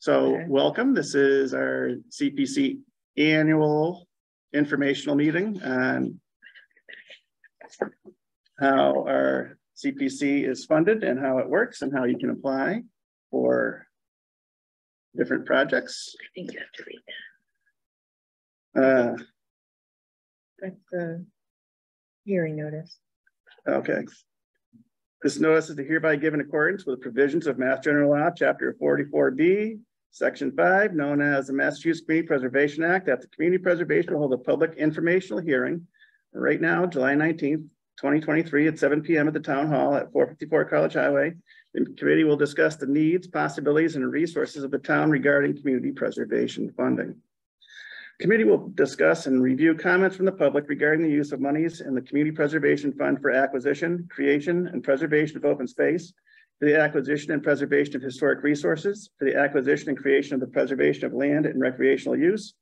So Okay. welcome. This is our CPC annual informational meeting on how our CPC is funded and how it works and how you can apply for different projects. I think you have to read Uh, that. That's the hearing notice. Okay. This notice is hereby given in accordance with the provisions of Mass General Law, Chapter forty-four B, Section five, known as the Massachusetts Community Preservation Act, that the Community Preservation will hold a public informational hearing right now, July nineteenth, twenty twenty-three, at seven P M at the Town Hall at four fifty-four College Highway. The committee will discuss the needs, possibilities, and resources of the town regarding community preservation funding. Committee will discuss and review comments from the public regarding the use of monies in the Community Preservation Fund for acquisition, creation, and preservation of open space, for the acquisition and preservation of historic resources, for the acquisition and creation of the preservation of land and recreational use,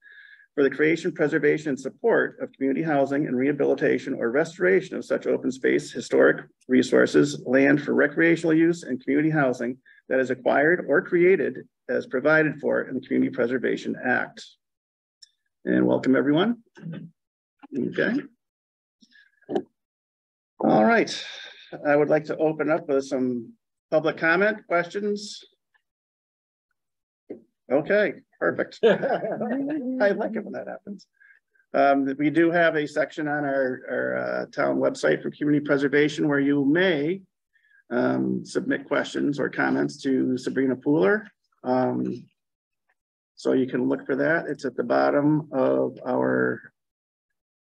for the creation, preservation, and support of community housing and rehabilitation or restoration of such open space, historic resources, land for recreational use and community housing that is acquired or created as provided for in the Community Preservation Act. And welcome, everyone. Okay. All right, I would like to open up with some public comment, questions. Okay, perfect. I like it when that happens. Um, we do have a section on our, our, uh, town website for community preservation where you may um, submit questions or comments to Sabrina Pooler. Um, so you can look for that. It's at the bottom of our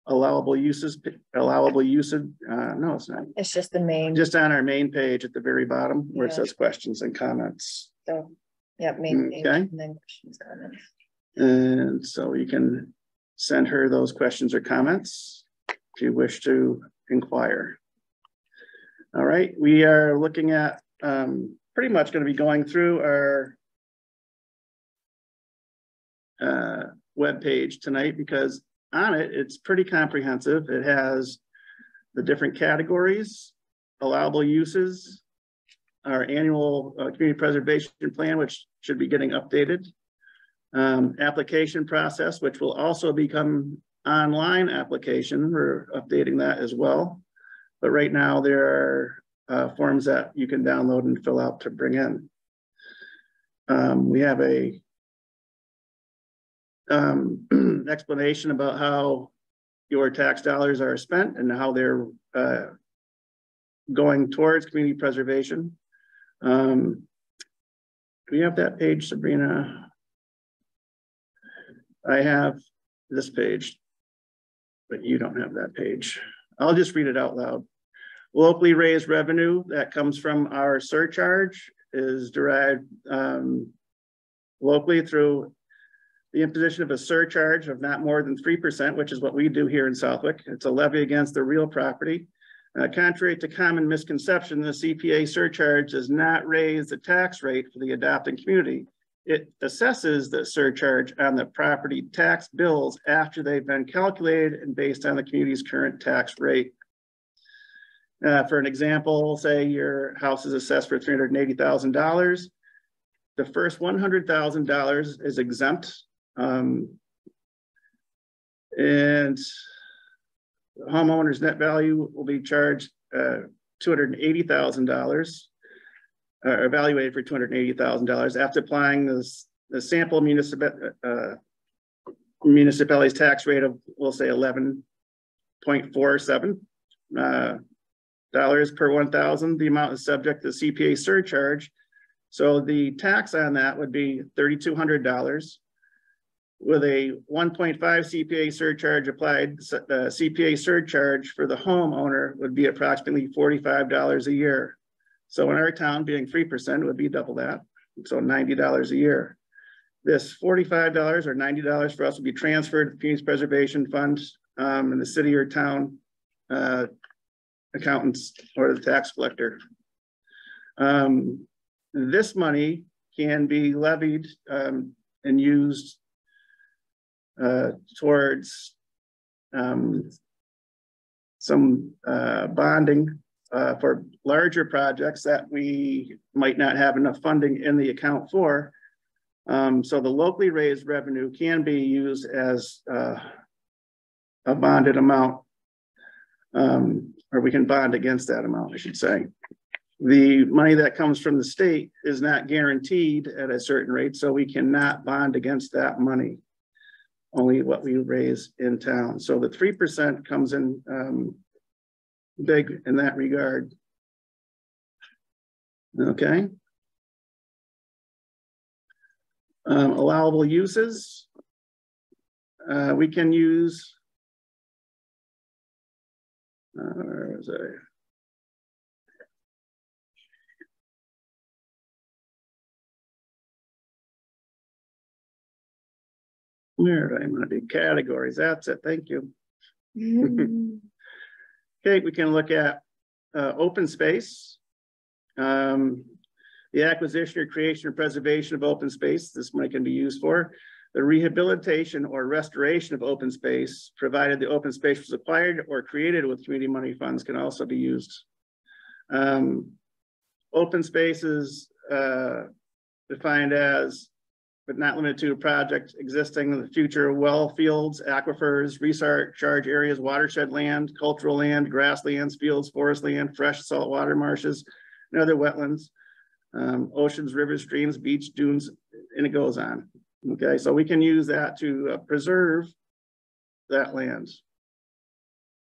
allowable uses, allowable usage. Uh, no, it's not. It's just the main, Just on our main page at the very bottom where it says questions and comments. so, yeah, main. page, Okay. And then questions, comments. And so you can send her those questions or comments if you wish to inquire. All right, we are looking at, um, pretty much gonna be going through our uh, webpage tonight because on it, it's pretty comprehensive. It has the different categories, allowable uses, our annual uh, community preservation plan, which should be getting updated. Um, application process, which will also become online application. We're updating that as well. But right now there are uh, forms that you can download and fill out to bring in. Um, we have a um, explanation about how your tax dollars are spent and how they're uh, going towards community preservation. Um, do we have that page, Sabrina? I have this page, but you don't have that page. I'll just read it out loud. Locally raised revenue that comes from our surcharge is derived um, locally through the imposition of a surcharge of not more than three percent, which is what we do here in Southwick. It's a levy against the real property. Uh, contrary to common misconception, the CPA surcharge does not raise the tax rate for the adopting community. It assesses the surcharge on the property tax bills after they've been calculated and based on the community's current tax rate. Uh, for an example, say your house is assessed for three hundred and eighty thousand dollars. The first one hundred thousand dollars is exempt. Um, and homeowner's net value will be charged uh, two hundred and eighty thousand dollars. Uh, evaluated for two hundred and eighty thousand dollars after applying this the sample municipal uh, municipality's tax rate of we'll say eleven point four seven uh, dollars per one thousand. The amount is subject to CPA surcharge. So the tax on that would be thirty-two hundred dollars. With a one point five CPA surcharge applied, the CPA surcharge for the homeowner would be approximately forty-five dollars a year. So in our town, being three percent would be double that, so ninety dollars a year. This forty-five dollars or ninety dollars for us would be transferred to the Community Preservation Fund um, in the city or town uh, accountants or the tax collector. Um, this money can be levied um, and used uh, towards um, some uh, bonding uh, for larger projects that we might not have enough funding in the account for. Um, so the locally raised revenue can be used as, uh, a bonded amount. Um, or we can bond against that amount, I should say. The money that comes from the state is not guaranteed at a certain rate, so we cannot bond against that money. Only what we raise in town. So the three percent comes in, um, big in that regard. Okay. Um, allowable uses. Uh, we can use. Uh? Where do I want to be categories? That's it. Thank you. Okay, we can look at uh, open space. Um, the acquisition or creation or preservation of open space, this money can be used for. The rehabilitation or restoration of open space, provided the open space was acquired or created with community money funds can also be used. Um, open spaces uh, defined as but not limited to projects existing in the future well fields, aquifers, recharge areas, watershed land, cultural land, grasslands, fields, forest land, fresh saltwater marshes, and other wetlands, um, oceans, rivers, streams, beach, dunes, and it goes on. Okay, so we can use that to uh, preserve that land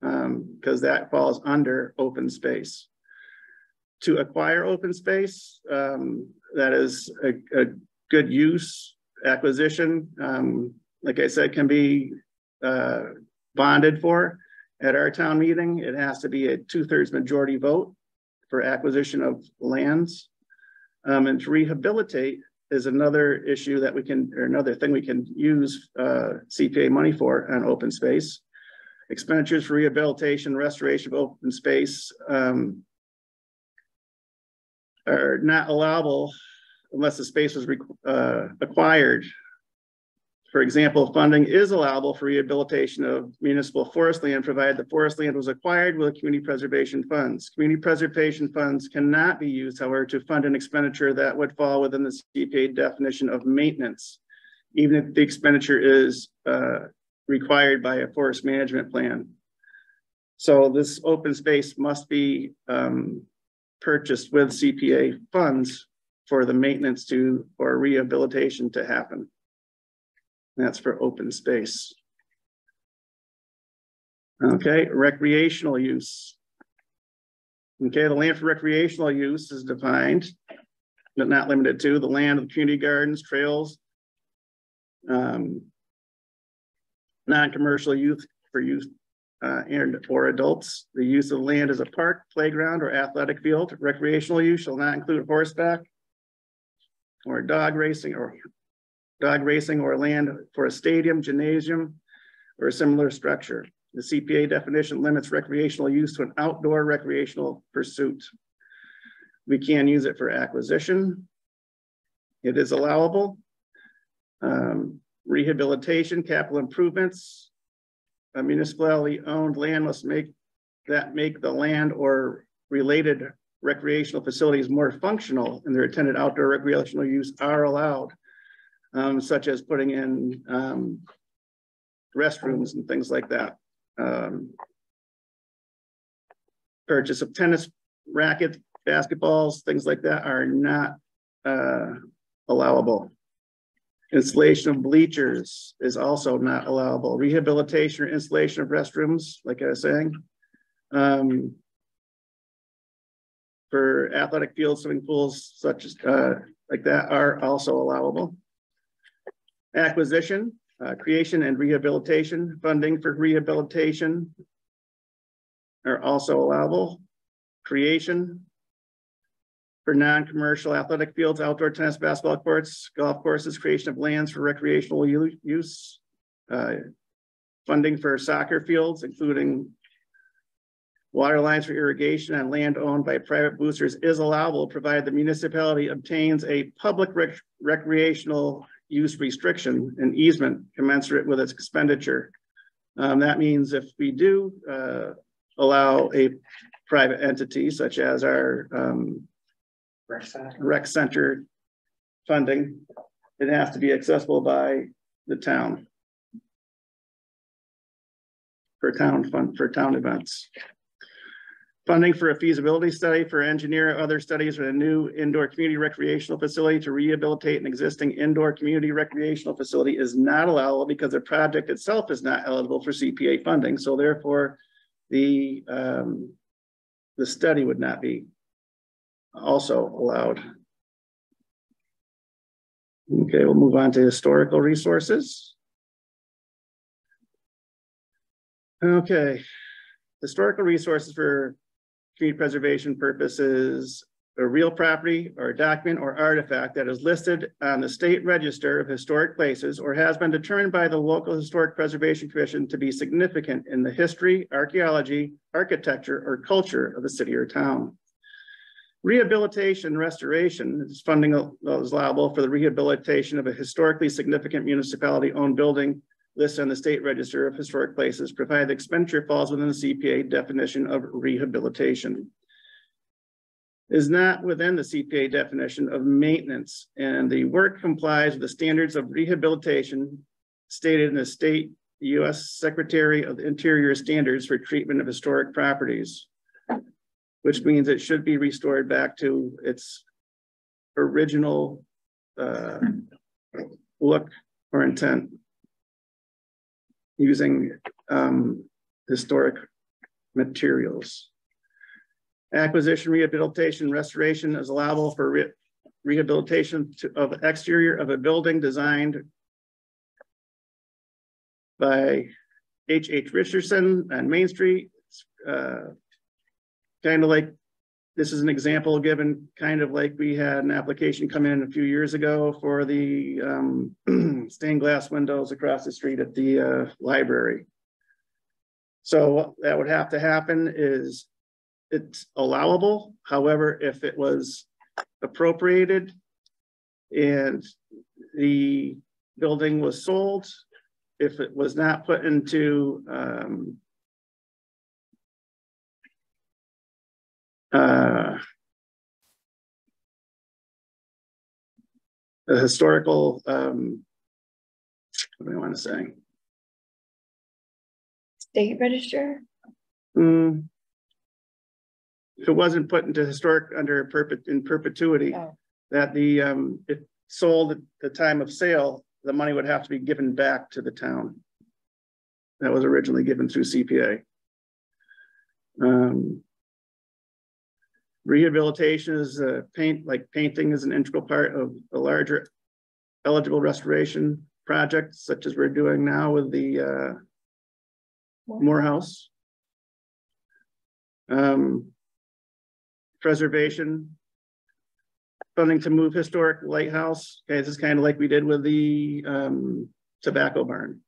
because um, that falls under open space. To acquire open space, um, that is a, a good use acquisition. Um, like I said, can be uh, bonded for at our town meeting. It has to be a two thirds majority vote for acquisition of lands. Um, and to rehabilitate is another issue that we can, or another thing we can use uh, CPA money for on open space. Expenditures for rehabilitation, restoration of open space um, are not allowable unless the space was uh, acquired. For example, funding is allowable for rehabilitation of municipal forest land provided the forest land was acquired with community preservation funds. Community preservation funds cannot be used, however, to fund an expenditure that would fall within the CPA definition of maintenance, even if the expenditure is uh, required by a forest management plan. So this open space must be um, purchased with CPA funds for the maintenance to or rehabilitation to happen. That's for open space. Okay, recreational use. Okay, the land for recreational use is defined, but not limited to the land of the community gardens, trails, um, non-commercial youth for youth uh, and or adults. The use of land as a park, playground, or athletic field. Recreational use shall not include horseback, or dog racing or dog racing or land for a stadium, gymnasium, or a similar structure. The CPA definition limits recreational use to an outdoor recreational pursuit. We can use it for acquisition. It is allowable. Um, rehabilitation, capital improvements. A municipality owned land must make that make the land or related recreational facilities more functional and their attended outdoor recreational use are allowed, um, such as putting in um, restrooms and things like that. Um, purchase of tennis rackets, basketballs, things like that are not uh, allowable. Installation of bleachers is also not allowable. Rehabilitation or installation of restrooms, like I was saying. Um, for athletic fields, swimming pools, such as uh, like that are also allowable. Acquisition, uh, creation and rehabilitation, funding for rehabilitation are also allowable. Creation for non-commercial athletic fields, outdoor tennis, basketball courts, golf courses, creation of lands for recreational use. Uh, funding for soccer fields, including Water lines for irrigation on land owned by private boosters is allowable provided the municipality obtains a public rec recreational use restriction and easement commensurate with its expenditure. Um, that means if we do uh, allow a private entity such as our um, rec, center. rec center funding it has to be accessible by the town. For town fund, for town events. Funding for a feasibility study for engineer other studies for a new indoor community recreational facility to rehabilitate an existing indoor community recreational facility is not allowable because the project itself is not eligible for CPA funding. So therefore, the um, the study would not be also allowed. Okay, we'll move on to historical resources. Okay, historical resources for community preservation purposes, a real property or document or artifact that is listed on the state register of historic places or has been determined by the local historic preservation commission to be significant in the history, archaeology, architecture, or culture of the city or town. Rehabilitation restoration is funding that is liable for the rehabilitation of a historically significant municipality owned building listed on the state register of historic places, provided the expenditure falls within the CPA definition of rehabilitation. Is not within the CPA definition of maintenance, and the work complies with the standards of rehabilitation stated in the state U.S. Secretary of the Interior Standards for Treatment of Historic Properties, which means it should be restored back to its original uh, look or intent using um, historic materials. Acquisition, rehabilitation, restoration is allowable for re rehabilitation to, of the exterior of a building designed by H. H. Richardson on Main Street. Uh, kind of like this is an example given kind of like we had an application come in a few years ago for the um, stained glass windows across the street at the uh, library. So what that would have to happen is it's allowable. However, if it was appropriated and the building was sold, if it was not put into um, uh, the historical, um, what do I want to say? State register? Mm, if it wasn't put into historic under perpet in perpetuity, Oh. that the um, it sold at the time of sale, the money would have to be given back to the town. That was originally given through CPA. Um, Rehabilitation is uh, paint, like painting is an integral part of a larger eligible restoration project, such as we're doing now with the uh, Morehouse. Um, preservation, funding to move historic lighthouse. Okay, this is kind of like we did with the um, tobacco barn.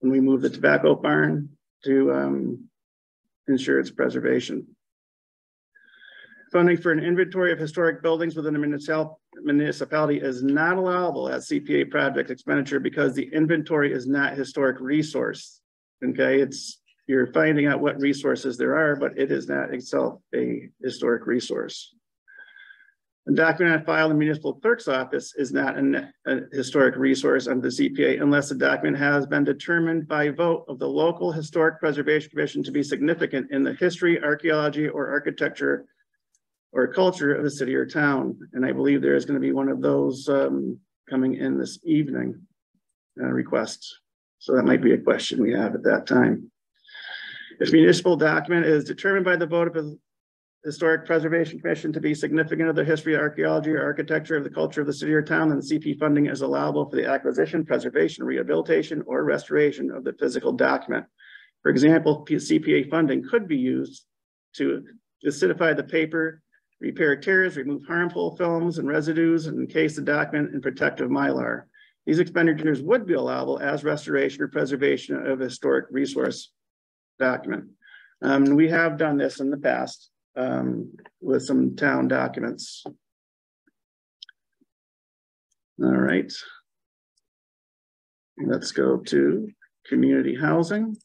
When we moved the tobacco barn to um, ensure its preservation. Funding for an inventory of historic buildings within a municipality is not allowable as CPA project expenditure because the inventory is not historic resource. Okay, it's you're finding out what resources there are, but it is not itself a historic resource. A document on file in the municipal clerk's office is not an, a historic resource under the CPA unless the document has been determined by vote of the local historic preservation commission to be significant in the history, archaeology, or architecture or culture of a city or town. And I believe there is going to be one of those um, coming in this evening uh, requests. So that might be a question we have at that time. If municipal document is determined by the vote of the Historic Preservation Commission to be significant of the history, archaeology, or architecture of the culture of the city or town, then the CP funding is allowable for the acquisition, preservation, rehabilitation, or restoration of the physical document. For example, CPA funding could be used to acidify the paper, repair tears, remove harmful films and residues, and encase the document in protective mylar. These expenditures would be allowable as restoration or preservation of a historic resource document. Um, we have done this in the past um, with some town documents. All right. Let's go to community housing.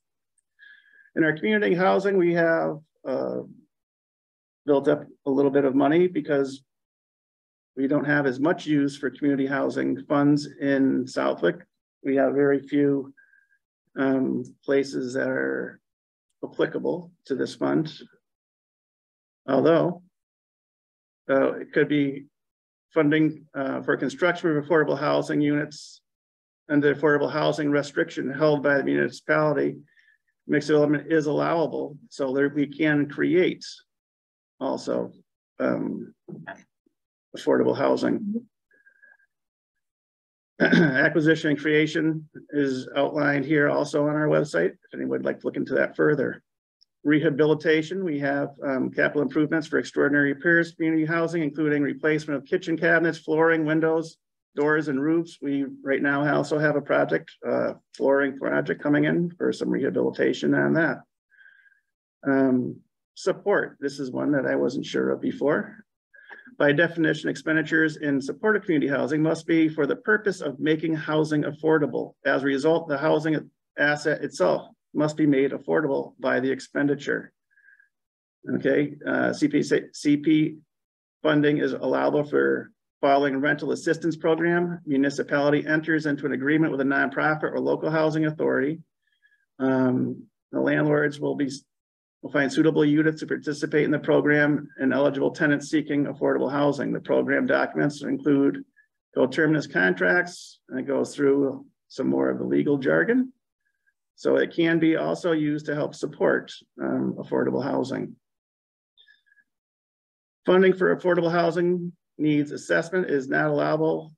In our community housing, we have uh, built up a little bit of money because we don't have as much use for community housing funds in Southwick. We have very few um, places that are applicable to this fund. Although uh, it could be funding uh, for construction of affordable housing units and the affordable housing restriction held by the municipality. Mixed development is allowable, so there we can create also um, affordable housing. Acquisition and creation is outlined here also on our website, if anyone would like to look into that further. Rehabilitation, we have um, capital improvements for extraordinary repairs, community housing, including replacement of kitchen cabinets, flooring, windows, doors and roofs. We right now also have a project, uh, flooring project coming in for some rehabilitation on that. Um, support, this is one that I wasn't sure of before. By definition, expenditures in support of community housing must be for the purpose of making housing affordable. As a result, the housing asset itself must be made affordable by the expenditure. Okay, uh, CP, CP funding is allowable for following rental assistance program. Municipality enters into an agreement with a nonprofit or local housing authority. Um, the landlords will be will find suitable units to participate in the program and eligible tenants seeking affordable housing. The program documents include coterminous contracts and it goes through some more of the legal jargon. So it can be also used to help support um, affordable housing. Funding for affordable housing needs assessment is not allowable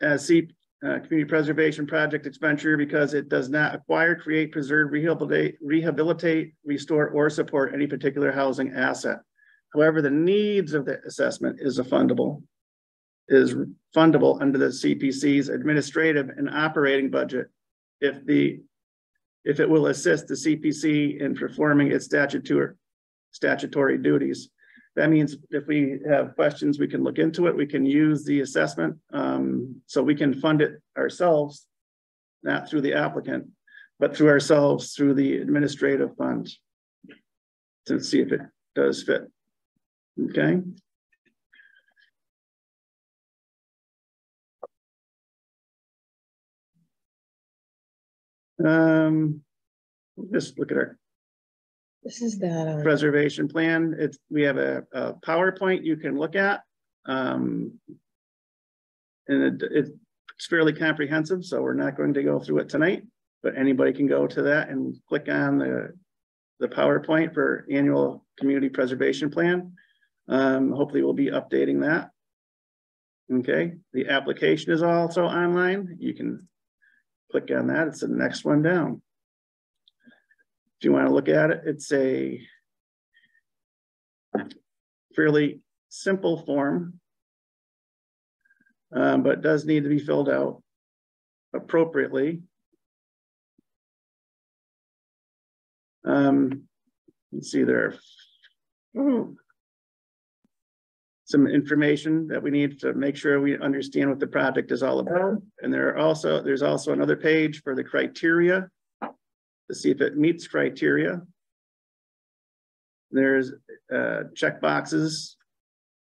as C, uh, community preservation project expenditure because it does not acquire, create, preserve, rehabilitate, rehabilitate, restore, or support any particular housing asset. However, the needs of the assessment is a fundable, is fundable under the CPC's administrative and operating budget if the if it will assist the CPC in performing its statutory statutory duties. That means if we have questions, we can look into it. We can use the assessment. Um, so we can fund it ourselves, not through the applicant, but through ourselves through the administrative fund to see if it does fit. Okay. Um, just look at our This is um, preservation plan. It's, we have a, a PowerPoint you can look at. Um, and it, it's fairly comprehensive, so we're not going to go through it tonight, but anybody can go to that and click on the, the PowerPoint for annual community preservation plan. Um, hopefully we'll be updating that. Okay, the application is also online. You can click on that. It's the next one down. If you want to look at it, it's a fairly simple form, um, but does need to be filled out appropriately. Um, let's see there. Ooh. Some information that we need to make sure we understand what the project is all about. And there are also, there's also another page for the criteria to see if it meets criteria. There's uh, check boxes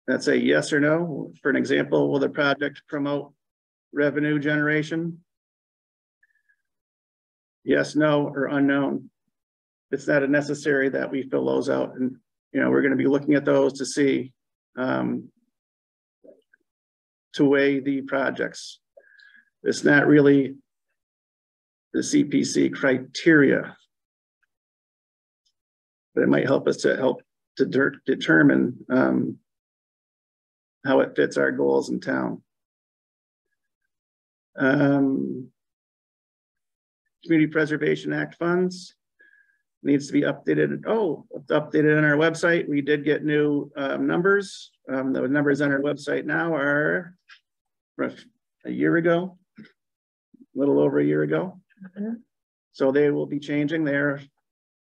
that say yes or no. For an example, will the project promote revenue generation? Yes, no, or unknown. It's not a necessary that we fill those out and, you know, we're going to be looking at those to see um, to weigh the projects. It's not really the CPC criteria. But it might help us to help to de determine um, how it fits our goals in town. Um, Community Preservation Act funds needs to be updated. Oh, updated on our website. We did get new um, numbers. Um, the numbers on our website now are a year ago, a little over a year ago. Mhm. So they will be changing. They're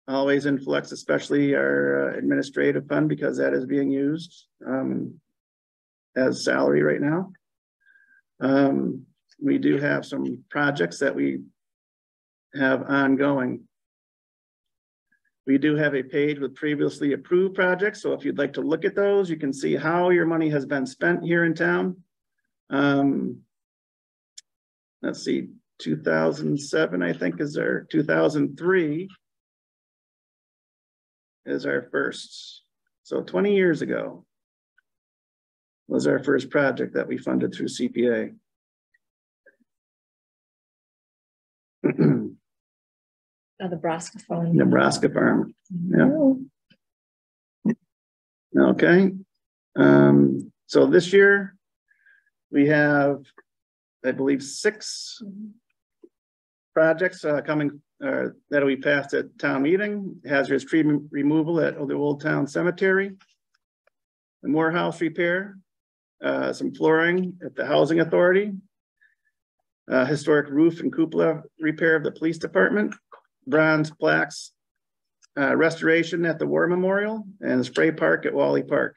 always in flux, especially our uh, administrative fund because that is being used um, as salary right now. Um, we do have some projects that we have ongoing. We do have a page with previously approved projects, so if you'd like to look at those, you can see how your money has been spent here in town. Um. Let's see, two thousand seven, I think, is our two thousand three. Is our first, so twenty years ago. Was our first project that we funded through CPA. Oh, the Braska phone. Nebraska Farm, yeah. Oh, Okay, um, so this year. We have, I believe, six. Projects uh coming, uh that we passed at town meeting, hazardous tree removal at the Old Town Cemetery. The Morehouse repair, uh some flooring at the Housing Authority. Uh historic roof and cupola repair of the police department, bronze plaques uh, restoration at the War Memorial and spray park at Whalley Park.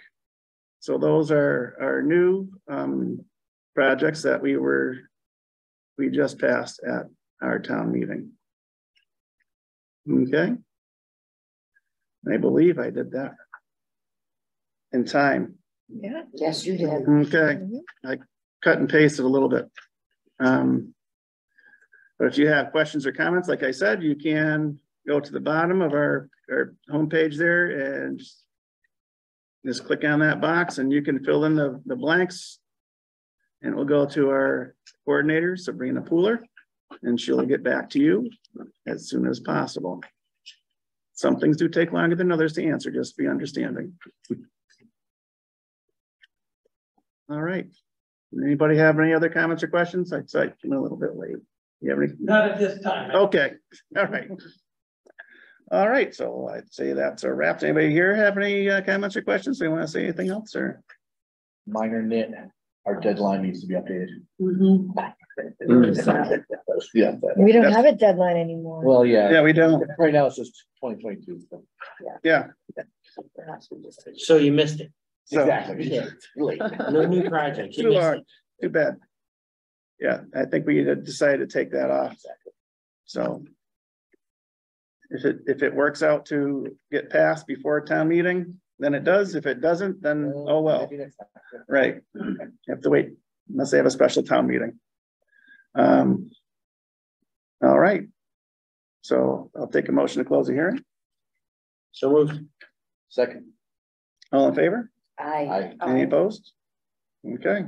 So those are our new, um, projects that we were, we just passed at our town meeting. Okay. I believe I did that in time. Yeah. Yes, you did. Okay Mhm. cut and pasted a little bit. Um. But if you have questions or comments, like I said, you can go to the bottom of our, our homepage there and. just- Just click on that box and you can fill in the, the blanks. And we'll go to our coordinator, Sabrina Pooler, and she'll get back to you as soon as possible. Some things do take longer than others to answer, just be understanding. All right. Anybody have any other comments or questions? I said, I'm a little bit late. You have any? Not at this time. Okay, all right. All right, so I'd say that's a wrap. Does Anybody here have any uh, comments or questions? They want to say anything else or? minor nit, our deadline needs to be updated. Mm-hmm. Mm. Yeah, We don't have a deadline anymore. well, yeah, Yeah, we don't. right now it's just twenty twenty-two. Yeah, So you missed it. so Exactly. Late. No new projects. Too missed hard, too bad. Yeah, I think we had decided to take that off. So. If it, if it works out to get passed before a town meeting, then it does. If it doesn't, then oh well. Maybe next time. Right, you have to wait unless they have a special town meeting. Um. All right. So I'll take a motion to close the hearing. So moved. Second, All in favor? Aye. I, Any opposed? Okay,